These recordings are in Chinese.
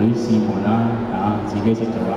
女士們啦，啊，自己识做啦。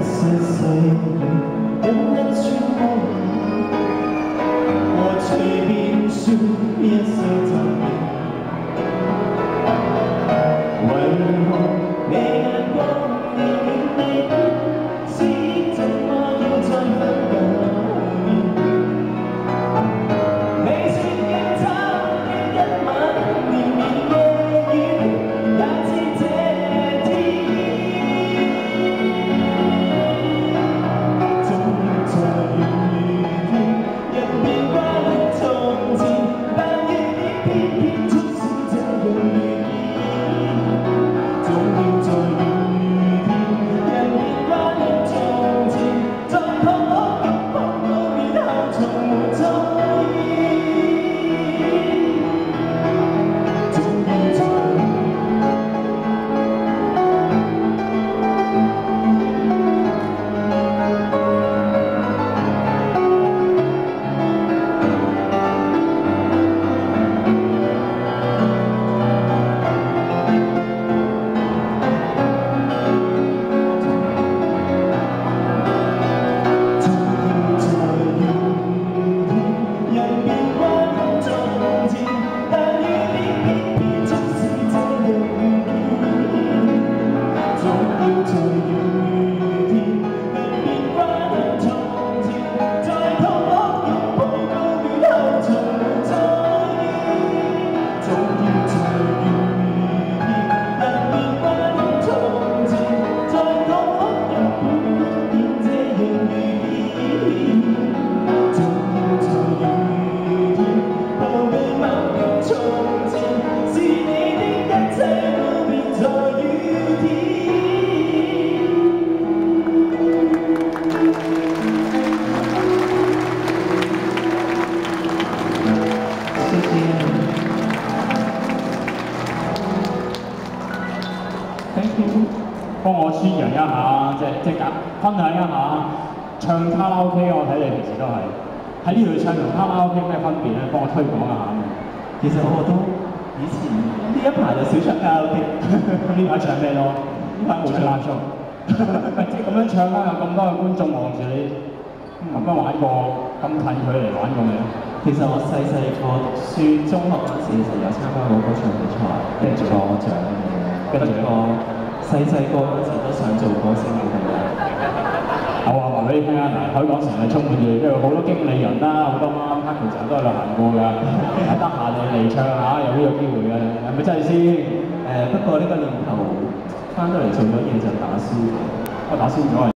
Yes, I say, and that's true. 幫我宣揚一下，即即係分享一下唱卡拉 OK，我睇你平時都係喺呢度唱同卡拉 OK 咩分別咧？幫我推廣一下。其實我都以前呢一排就少唱卡拉 OK，呢排唱咩咯？呢排冇唱拉松。即係咁樣唱啦，有咁多嘅觀眾望住你，咁樣玩過咁近距離玩過未？其實我細細個讀書中學嗰陣時，其實有參加過歌唱比賽，跟住攞獎嘅。跟住我。細細個嗰時都想做歌星嘅，朋友？我話話俾你聽啊，嗱，海港城係充滿住，因為好多經理人啦，好多媽媽其實都喺度行過㗎。得閒你嚟唱下，有呢個機會嘅，係咪真係先？誒，不過呢個念頭翻到嚟做咗嘢就打消，我打消咗。